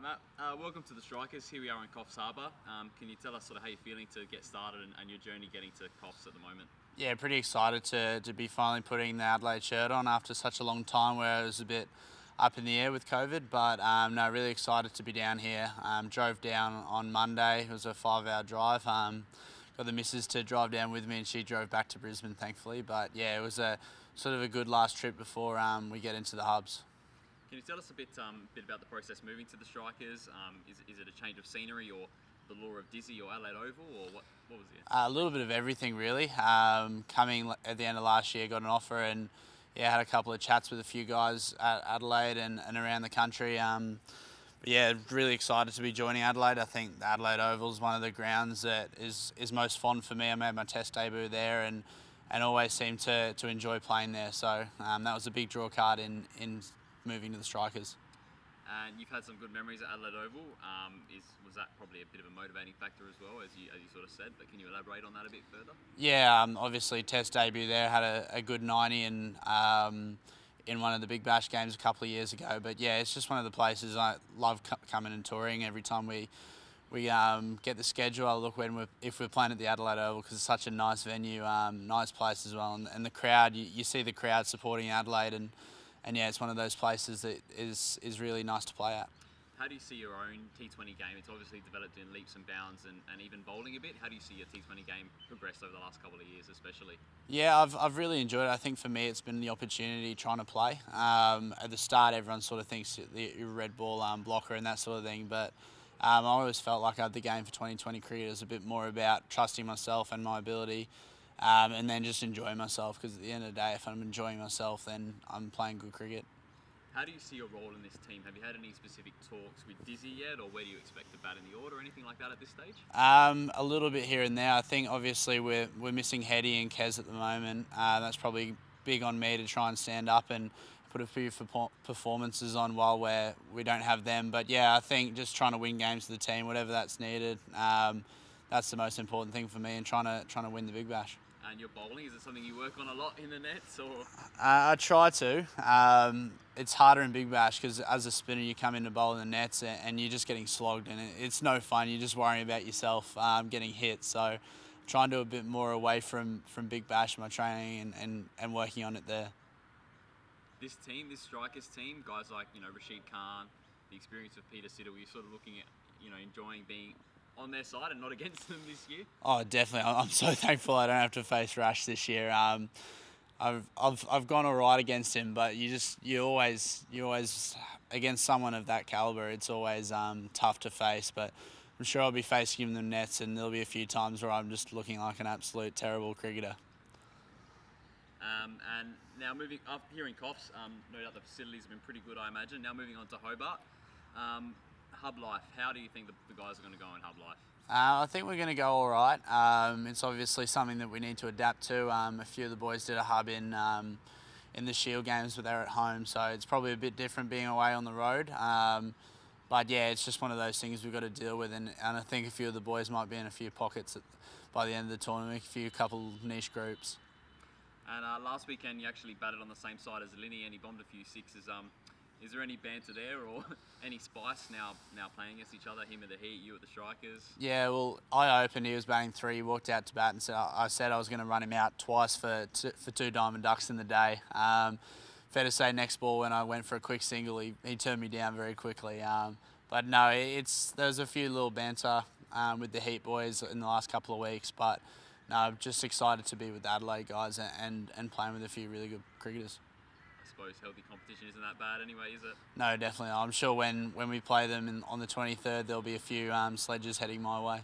right, Matt. Uh, welcome to the Strikers. Here we are in Coffs Harbour. Um, can you tell us sort of how you're feeling to get started and, and your journey getting to Coffs at the moment? Yeah, pretty excited to, to be finally putting the Adelaide shirt on after such a long time where it was a bit up in the air with COVID. But um, no, really excited to be down here. Um, drove down on Monday. It was a five-hour drive. Um, got the missus to drive down with me, and she drove back to Brisbane, thankfully. But yeah, it was a sort of a good last trip before um, we get into the hubs. Can you tell us a bit, um, bit about the process moving to the Strikers? Um, is, is it a change of scenery or the lure of Dizzy or Adelaide Oval, or what, what was it? Uh, a little bit of everything, really. Um, coming at the end of last year, got an offer and yeah, had a couple of chats with a few guys at Adelaide and, and around the country. Um, but yeah, really excited to be joining Adelaide. I think Adelaide Oval is one of the grounds that is, is most fond for me. I made my test debut there and and always seem to, to enjoy playing there. So um, that was a big draw card in, in moving to the Strikers. And you've had some good memories at Adelaide Oval. Um, is was that probably a bit of a motivating factor as well, as you as you sort of said? But can you elaborate on that a bit further? Yeah, um, obviously Test debut there had a, a good ninety and. Um, in one of the Big Bash games a couple of years ago, but yeah, it's just one of the places I love coming and touring. Every time we we um, get the schedule. I look when we're, if we're playing at the Adelaide Oval because it's such a nice venue, um, nice place as well, and, and the crowd. You, you, see the crowd supporting Adelaide, and and yeah, it's one of those places that is is really nice to play at. How do you see your own T20 game? It's obviously developed in leaps and bounds and, and even bowling a bit. How do you see your T20 game progress over the last couple of years, especially? Yeah, I've, I've really enjoyed it. I think for me, it's been the opportunity trying to play. Um, at the start, everyone sort of thinks the red ball um, blocker and that sort of thing, but um, I always felt like I had the game for 2020 cricket is a bit more about trusting myself and my ability, um, and then just enjoy myself. Because at the end of the day, if I'm enjoying myself, then I'm playing good cricket. How do you see your role in this team? Have you had any specific talks with Dizzy yet, or where do you expect to bat in the order, or anything like that at this stage? Um, a little bit here and there. I think obviously we're we're missing Hetty and Kez at the moment. Uh, that's probably big on me to try and stand up and put a few performances on while we're, we don't have them. But yeah, I think just trying to win games for the team, whatever that's needed, um, that's the most important thing for me and trying to trying to win the Big Bash. And your bowling, is it something you work on a lot in the nets or? Uh, I try to. Um, it's harder in Big Bash because as a spinner you come in to bowl in the nets and you're just getting slogged and it's no fun. You're just worrying about yourself um, getting hit. So try and do a bit more away from, from Big Bash, my training and, and, and working on it there this team, this strikers team, guys like you know Rashid Khan, the experience of Peter Siddle, you're sort of looking at you know enjoying being on their side and not against them this year. Oh, definitely. I'm so thankful I don't have to face Rash this year. Um, I've, I've, I've gone all right against him, but you just you always you always against someone of that caliber, it's always um, tough to face. But I'm sure I'll be facing him in the nets, and there'll be a few times where I'm just looking like an absolute terrible cricketer. Um, and now moving up here in Coffs, um, no doubt the facilities have been pretty good, I imagine. Now moving on to Hobart. Um, hub life, how do you think the, the guys are going to go in hub life? Uh, I think we're going to go all right. Um, it's obviously something that we need to adapt to. Um, a few of the boys did a hub in um, in the Shield games, but they're at home, so it's probably a bit different being away on the road. Um, but yeah, it's just one of those things we've got to deal with, and, and I think a few of the boys might be in a few pockets at, by the end of the tournament, a few couple niche groups. And uh, last weekend you actually batted on the same side as Linny and he bombed a few sixes. Um, is there any banter there or any spice now now playing against each other? Him at the Heat, you at the Strikers. Yeah, well, I opened. He was batting three. He walked out to bat and said I said I was going to run him out twice for two, for two diamond ducks in the day. Um, fair to say, next ball when I went for a quick single, he, he turned me down very quickly. Um, but no, it's there's a few little banter um, with the Heat boys in the last couple of weeks, but no, I'm just excited to be with Adelaide guys and, and, and playing with a few really good cricketers. Suppose healthy competition isn't that bad anyway, is it? No, definitely. I'm sure when, when we play them in, on the 23rd, there'll be a few um, sledges heading my way.